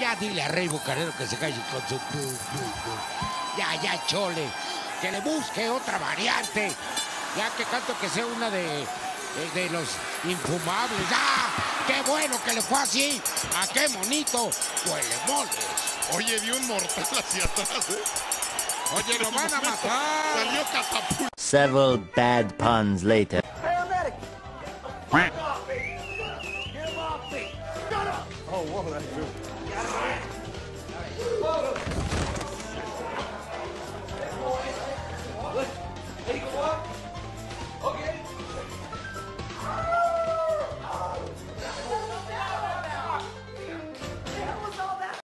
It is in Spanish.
Ya dile a Rey Bucanero que se calle con su... Ya, ya, chole. Que le busque otra variante. Ya que canto que sea una de, de, de los infumables. ¡Ah! ¡Qué bueno que le fue así! ¡A qué bonito! ¡Huele moles! Oye, dio un mortal hacia atrás, ¿eh? Oye, lo van a matar. Salió catapulta. Several bad puns later. Oh, whoa, that's good.